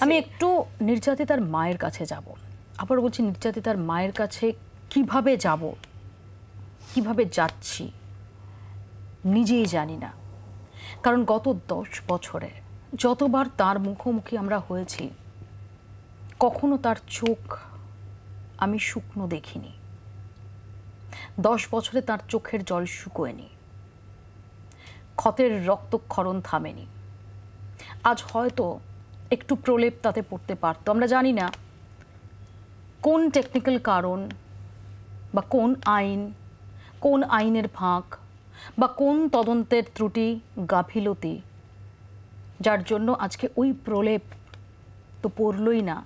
আমি একটু নির্যাতিতার মায়ের কাছে যাব। আবার বলছি, নির্যাতিতার মায়ের কাছে কীভাবে যাব? কীভাবে যাচ্ছি? নিজেই জানি না। কারণ গত দশ বছরে যতবার তার মুখোমুখি আমরা হয়েছি, কখনো তার চোখ আমি শুকনো দেখিনি। দশ বছরে তার চোখের জল শুকোয়নি। ক্ষতের রক্তক্ষরণ থামেনি। আজ হয়তো একটু প্রলেপ তাতে পড়তে পারতো। আমরা জানি না কোন টেকনিক্যাল কারণ বা কোন আইন, কোন আইনের ফাঁক বা কোন তদন্তের ত্রুটি, গাফিলতি, যার জন্য আজকে ওই প্রলেপ তো পড়লই না।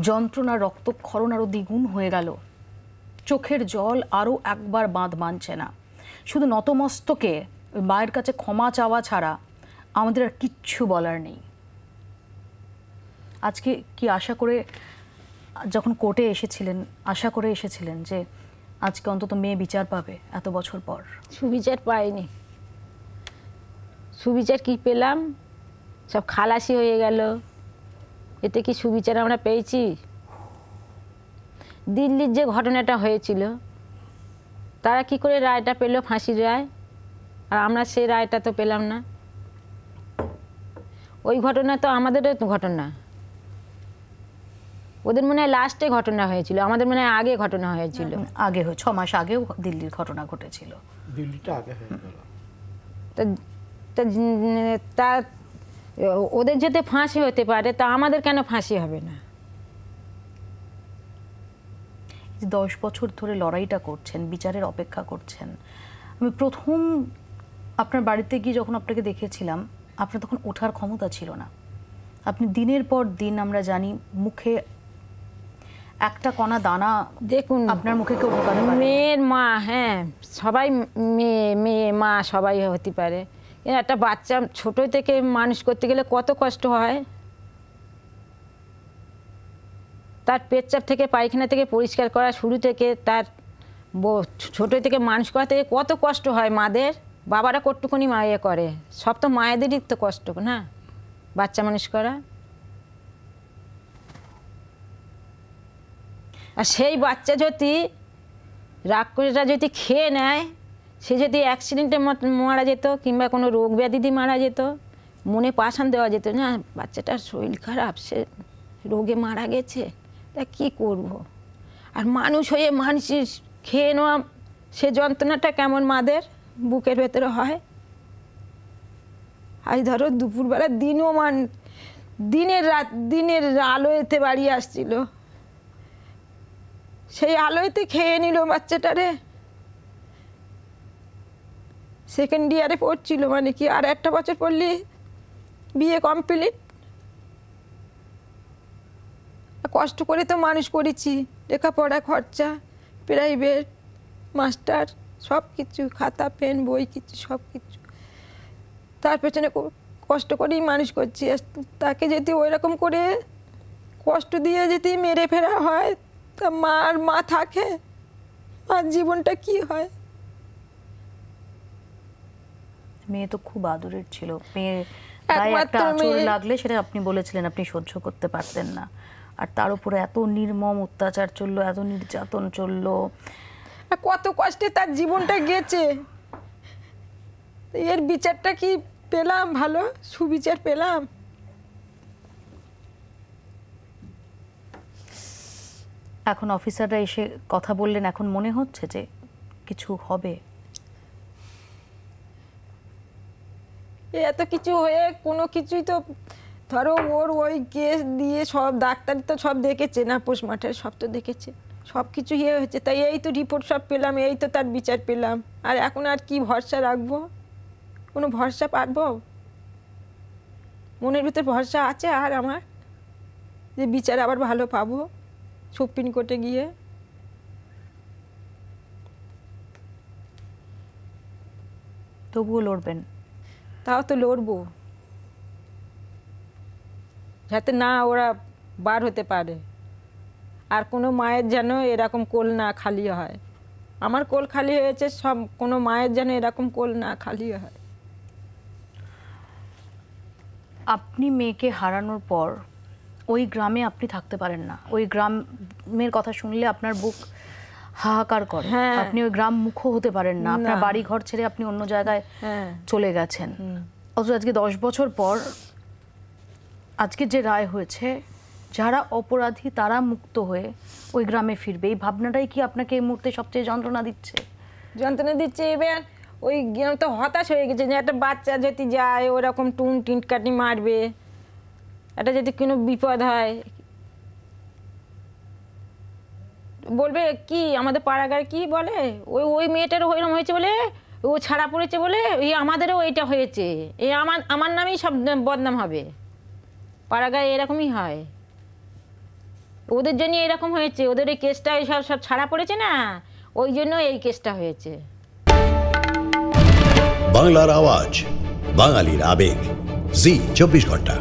যন্ত্রণা, রক্তক্ষরণ আরও দ্বিগুণ হয়ে গেল। চোখের জল আরও একবার বাঁধ মানছে না। শুধু নতমস্তকে মায়ের কাছে ক্ষমা চাওয়া ছাড়া আমাদের আর কিচ্ছু বলার নেই। আজকে কি আশা করে যখন কোর্টে এসেছিলেন, আশা করে এসেছিলেন যে আজকে অন্তত মেয়ে বিচার পাবে এত বছর পর? সুবিচার পাইনি। সুবিচার কি পেলাম? সব খালাসি হয়ে গেল। এতে কি সুবিচার আমরা পেয়েছি? দিল্লির যে ঘটনাটা হয়েছিল, তারা কি করে রায়টা পেল ফাঁসির রায়? আর আমরা সেই রায়টা তো পেলাম না। ওই ঘটনা তো আমাদেরও ঘটনা। ওদের মনে হয় লাস্টে ঘটনা হয়েছিল আমাদের মনে হয় আগে ঘটনা হয়েছিল। আগে ছ মাস আগেও দিল্লির ঘটনা ঘটেছিল। দিল্লিটা আগে তা তা তা ওদের যাতে ফাঁসি হতে পারে তা আমাদের কেন ফাঁসি হবে না? যে দশ বছর ধরে লড়াইটা করছেন বিচারের অপেক্ষা করছেন আমি প্রথম আপনার বাড়িতে গিয়ে যখন আপনাকে দেখেছিলাম আপনার তখন ওঠার ক্ষমতা ছিল না। আপনি দিনের পর দিন আমরা জানি মুখে একটা কণা দানা দেখুন আপনার মুখে কেউ ঢোকাতে পারে মেয়ের মা হ্যাঁ সবাই মেয়ে মেয়ে মা সবাই হতে পারে। একটা বাচ্চা ছোট থেকে মানুষ করতে গেলে কত কষ্ট হয়? তার পেচ্ছাপ থেকে পায়খানা থেকে পরিষ্কার করা শুরু থেকে তার ছোট থেকে মানুষ করা থেকে কত কষ্ট হয় মাদের? বাবারা কটুকুনি মা ইয়ে করে। সব তো মায়েদেরই তো কষ্ট না? বাচ্চা মানুষ করা। আর সেই বাচ্চা যদি রাক্ষসটা যদি খেয়ে নেয়, সে যদি অ্যাক্সিডেন্টে মারা যেত কিংবা কোনো রোগ ব্যাধি দিয়ে মারা যেত, মনে পাশান দেওয়া যেত, না বাচ্চাটার শরীর খারাপ, সে রোগে মারা গেছে, তা কী করব। আর মানুষ হয়ে মানুষের খেয়ে নেওয়া, সে যন্ত্রণাটা কেমন মাদের? বুকের ভেতরে হয়। আজ ধরো দুপুরবেলা দিনও মান, দিনের রাত, দিনের আলো এতে বাড়ি আসছিল। সেই আলোয়তে খেয়ে নিল বাচ্চাটারে সেকেন্ড ইয়ারে পড়ছিল মানে কি, আর একটা বছর পড়লি বিয়ে কমপ্লিট কষ্ট করে তো মানুষ করেছি, লেখাপড়া, খরচা প্রাইভেট মাস্টার সব কিছু খাতা পেন বই কিছু সব কিছু তার পেছনে কষ্ট করেই মানুষ করছি। তাকে যদি ওই রকম করে কষ্ট দিয়ে যদি মেরে ফেরা হয় তা মার মা থাকে মার জীবনটা কি হয়? মেয়ে তো খুব আদরের ছিল। মেয়ে গায়ে একটা আঁচড় লাগলে সেটা আপনি বলেছিলেন আপনি সহ্য করতে পারতেন না। আর তার উপরে এত নির্মম অত্যাচার চলল এত নির্যাতন চলল। কত কষ্টে তার জীবনটা গেছে। এর বিচারটা কি পেলাম ভালো? সুবিচার পেলাম? এখন অফিসাররা এসে কথা বললেন, এখন মনে হচ্ছে যে কিছু হবে। এত কিছু হয়ে কোনো কিছুই তো, ধরো ওর ওই কেস দিয়ে সব ডাক্তার তো সব দেখেছে না পোস্টমার্টার সব তো দেখেছে। সব কিছু ইয়ে হয়েছে, তাই এই তো রিপোর্ট সব পেলাম, এই তো তার বিচার পেলাম। আর এখন আর কি ভরসা রাখব? কোনো ভরসা পারব মনের ভিতর ভরসা আছে আর আমার? যে বিচার আবার ভালো পাবো? সুপ্রিম কোর্টে গিয়ে। তবুও লড়বেন। তাও তো লড়বো। যাতে না ওরা বার হতে পারে। আর কোনো মায়ের যেন এরকম কোল না খালি হয়। আমার কোল খালি হয়েছে সব কোনো মায়ের যেন এরকম কোল না খালি হয়। আপনি মেয়েকে হারানোর পর ওই গ্রামে আপনি থাকতে পারেন না। ওই গ্রামের কথা শুনলে আপনার বুক হাহাকার করে। হ্যাঁ। আপনি ওই গ্রাম মুখ হতে পারেন না। আপনার বাড়ি ঘর ছেড়ে আপনি অন্য জায়গায় হ্যাঁ। চলে গেছেন। অথচ আজকে দশ বছর পর আজকে যে রায় হয়েছে যারা অপরাধী তারা মুক্ত হয়ে ওই গ্রামে ফিরবে। এই ভাবনাটাই কি আপনাকে এই মুহূর্তে সবচেয়ে যন্ত্রণা দিচ্ছে? যন্ত্রণা দিচ্ছে এবার ওই গ্রাম তো হতাশ হয়ে গেছে যে একটা বাচ্চা যদি যায় ওরকম টুন টিনকাটি মারবে। একটা যদি কোনো বিপদ হয়, বলবে কি, আমাদের পাড়াগার কি বলে? ওই ওই মেয়েটারও ওইরকম হয়েছে বলে, ও ছাড়া পড়েছে বলে, এই আমাদেরও এইটা হয়েছে। এই আমার আমার নামেই সব বদনাম হবে। পাড়াগায় এরকমই হয়। ওদের জন্য এরকম হয়েছে। ওদের এই কেসটা সব সব ছাড়া পড়েছে না, ওই জন্য এই কেসটা হয়েছে। বাংলার আওয়াজ, বাঙালির আবেগ। জি, চব্বিশ ঘণ্টা।